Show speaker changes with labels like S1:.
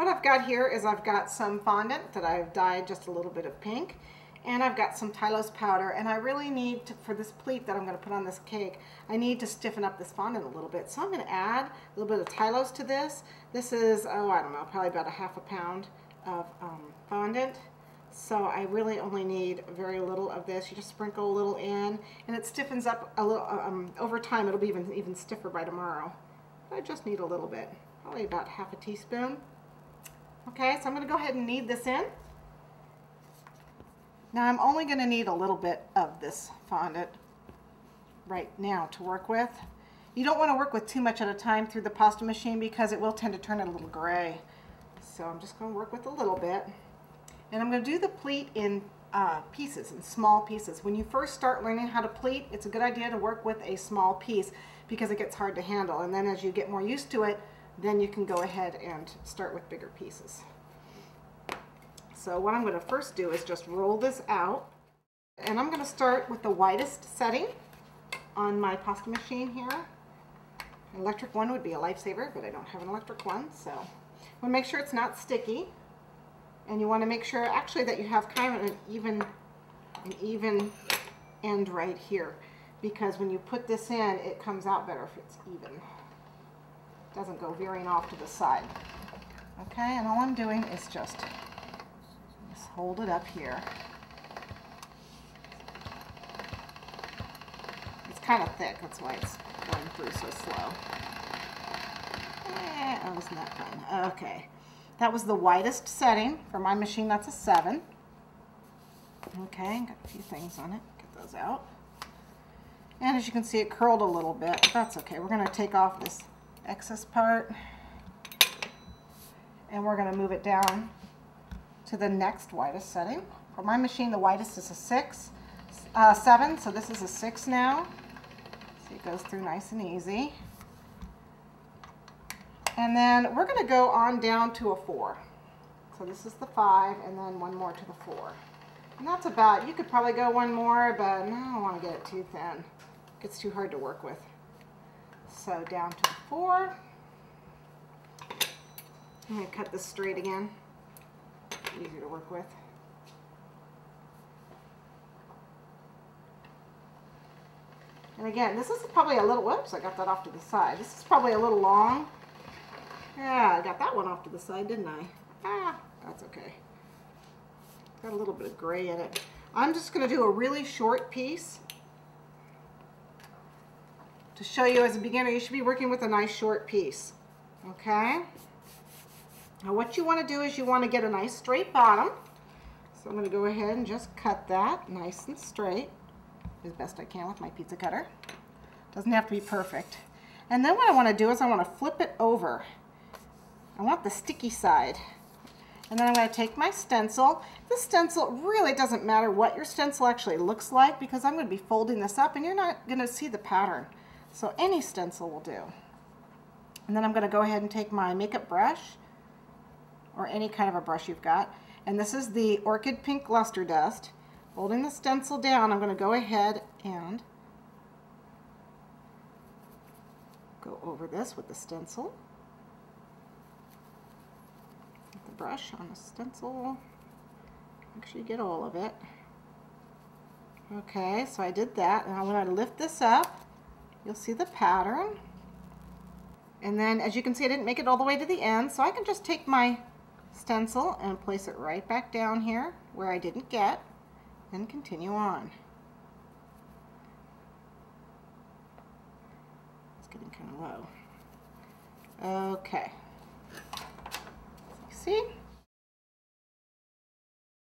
S1: What I've got here is I've got some fondant that I've dyed just a little bit of pink and I've got some Tylose powder and I really need to, for this pleat that I'm going to put on this cake I need to stiffen up this fondant a little bit. So I'm going to add a little bit of Tylose to this. This is oh I don't know probably about a half a pound of um, fondant. So I really only need very little of this. You just sprinkle a little in and it stiffens up a little um, over time it'll be even even stiffer by tomorrow. But I just need a little bit probably about half a teaspoon okay so I'm going to go ahead and knead this in now I'm only going to need a little bit of this fondant right now to work with. You don't want to work with too much at a time through the pasta machine because it will tend to turn it a little gray. So I'm just going to work with a little bit. And I'm going to do the pleat in uh, pieces, in small pieces. When you first start learning how to pleat, it's a good idea to work with a small piece because it gets hard to handle. And then as you get more used to it, then you can go ahead and start with bigger pieces. So what I'm going to first do is just roll this out. And I'm going to start with the widest setting on my pasta machine here. An electric one would be a lifesaver, but I don't have an electric one. So I to make sure it's not sticky. And you want to make sure actually that you have kind of an even, an even end right here. Because when you put this in, it comes out better if it's even. Doesn't go veering off to the side. Okay, and all I'm doing is just just hold it up here. It's kind of thick, that's why it's going through so slow. Eh, oh, isn't that fun? Okay, that was the widest setting. For my machine, that's a 7. Okay, got a few things on it. Get those out. And as you can see, it curled a little bit. That's okay. We're going to take off this excess part. And we're going to move it down to the next widest setting. For my machine, the widest is a 6, uh, 7, so this is a 6 now. See, it goes through nice and easy. And then we're going to go on down to a 4. So this is the 5, and then one more to the 4. And that's about, you could probably go one more, but no, I don't want to get it too thin. It's too hard to work with. So down to 4. I'm going to cut this straight again easier to work with. And again, this is probably a little, whoops, I got that off to the side. This is probably a little long. Yeah, I got that one off to the side, didn't I? Ah, that's okay. Got a little bit of gray in it. I'm just going to do a really short piece. To show you as a beginner, you should be working with a nice short piece. Okay? Now what you want to do is you want to get a nice straight bottom. So I'm going to go ahead and just cut that nice and straight as best I can with my pizza cutter. Doesn't have to be perfect. And then what I want to do is I want to flip it over. I want the sticky side. And then I'm going to take my stencil. This stencil really doesn't matter what your stencil actually looks like because I'm going to be folding this up and you're not going to see the pattern. So any stencil will do. And then I'm going to go ahead and take my makeup brush or any kind of a brush you've got. And this is the Orchid Pink Luster Dust. Holding the stencil down, I'm going to go ahead and go over this with the stencil. The brush on the stencil. Make sure you get all of it. Okay, so I did that. Now when I lift this up, you'll see the pattern. And then as you can see, I didn't make it all the way to the end, so I can just take my stencil and place it right back down here where I didn't get and continue on. It's getting kind of low. Okay. See?